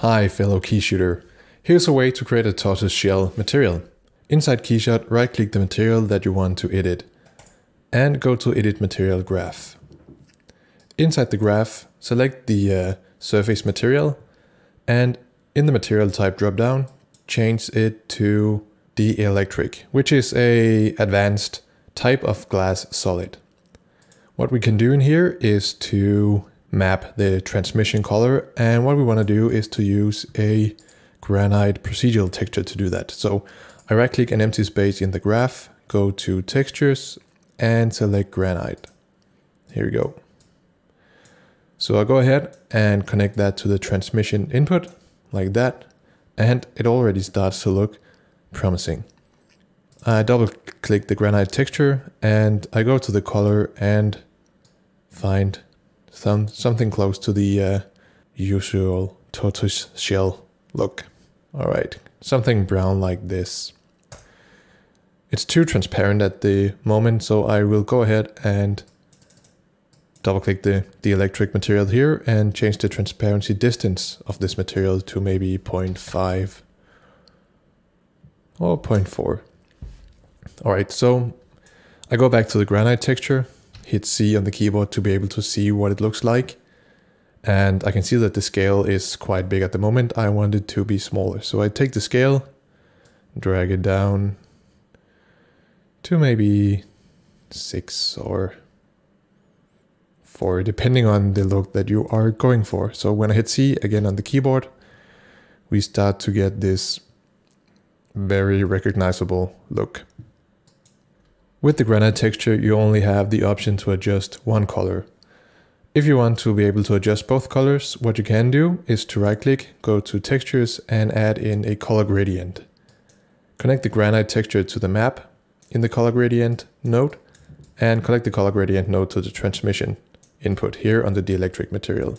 Hi fellow key shooter. Here's a way to create a tortoise shell material. Inside Keyshot, right click the material that you want to edit and go to edit material graph. Inside the graph, select the uh, surface material and in the material type dropdown, change it to dielectric, which is a advanced type of glass solid. What we can do in here is to map the transmission color. And what we want to do is to use a granite procedural texture to do that. So I right click an empty space in the graph, go to textures and select granite. Here we go. So I'll go ahead and connect that to the transmission input like that. And it already starts to look promising. I double click the granite texture and I go to the color and find something close to the uh, usual tortoise shell look. All right, something brown like this. It's too transparent at the moment, so I will go ahead and double click the, dielectric material here and change the transparency distance of this material to maybe 0.5 or 0.4. All right, so I go back to the granite texture hit C on the keyboard to be able to see what it looks like. And I can see that the scale is quite big at the moment. I want it to be smaller. So I take the scale, drag it down to maybe six or four, depending on the look that you are going for. So when I hit C again on the keyboard, we start to get this very recognizable look. With the granite texture, you only have the option to adjust one color. If you want to be able to adjust both colors, what you can do is to right click, go to textures and add in a color gradient. Connect the granite texture to the map in the color gradient node and connect the color gradient node to the transmission input here on the dielectric material.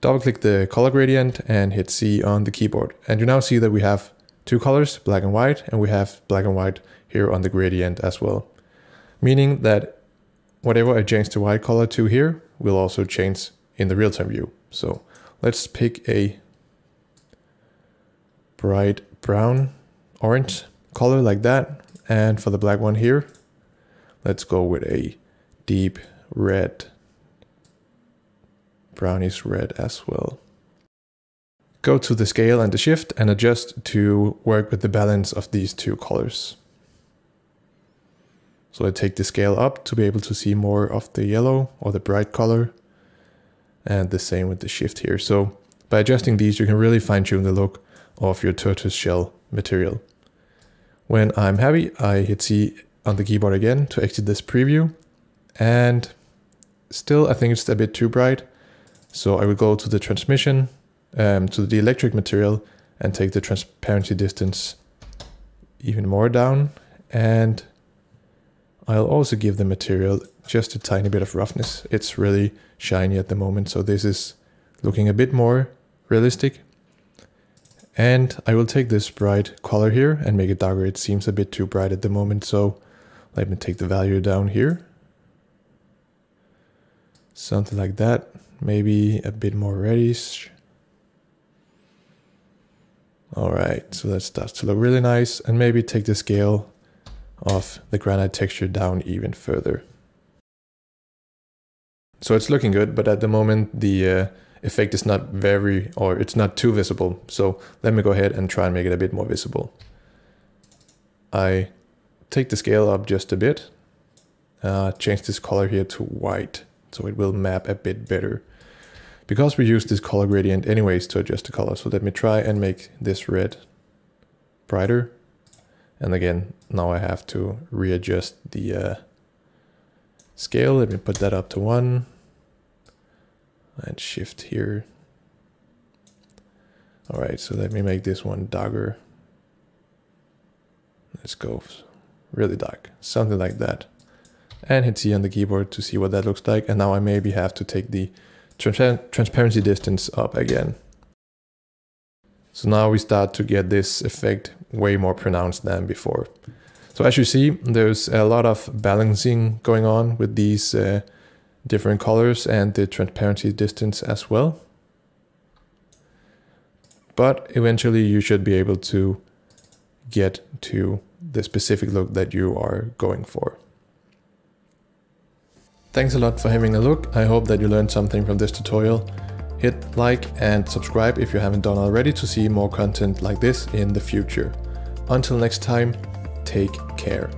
Double click the color gradient and hit C on the keyboard. And you now see that we have two colors, black and white, and we have black and white here on the gradient as well. Meaning that whatever I change the white color to here will also change in the real-time view. So let's pick a bright brown orange color like that. And for the black one here, let's go with a deep red, brownish red as well. Go to the scale and the shift and adjust to work with the balance of these two colors. So I take the scale up to be able to see more of the yellow or the bright color. And the same with the shift here. So by adjusting these, you can really fine tune the look of your tortoise shell material. When I'm happy, I hit C on the keyboard again to exit this preview. And still, I think it's a bit too bright. So I will go to the transmission, um, to the dielectric material and take the transparency distance even more down and I'll also give the material just a tiny bit of roughness. It's really shiny at the moment, so this is looking a bit more realistic. And I will take this bright color here and make it darker. It seems a bit too bright at the moment, so let me take the value down here. Something like that. Maybe a bit more reddish. All right, so that starts to look really nice. And maybe take the scale of the granite texture down even further. So it's looking good, but at the moment the uh, effect is not very, or it's not too visible. So let me go ahead and try and make it a bit more visible. I take the scale up just a bit, uh, change this color here to white, so it will map a bit better. Because we use this color gradient anyways to adjust the color, so let me try and make this red brighter. And again, now I have to readjust the uh, scale. Let me put that up to one and shift here. All right, so let me make this one darker. Let's go really dark, something like that. And hit C on the keyboard to see what that looks like. And now I maybe have to take the trans transparency distance up again. So now we start to get this effect way more pronounced than before. So as you see, there's a lot of balancing going on with these uh, different colors and the transparency distance as well. but eventually you should be able to get to the specific look that you are going for. Thanks a lot for having a look. I hope that you learned something from this tutorial. Hit like and subscribe if you haven't done already to see more content like this in the future. Until next time, take care.